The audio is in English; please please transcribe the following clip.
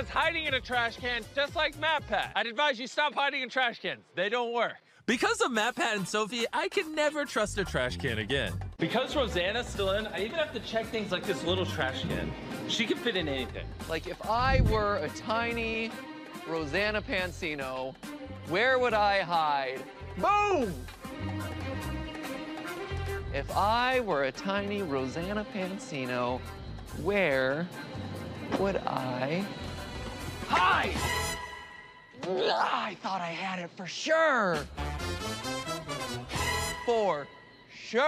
was hiding in a trash can, just like MatPat. I'd advise you stop hiding in trash cans. They don't work. Because of MatPat and Sophie, I can never trust a trash can again. Because Rosanna's still in, I even have to check things like this little trash can. She can fit in anything. Like if I were a tiny Rosanna Pansino, where would I hide? Boom! If I were a tiny Rosanna Pansino, where would I hide? I thought I had it for sure. For sure.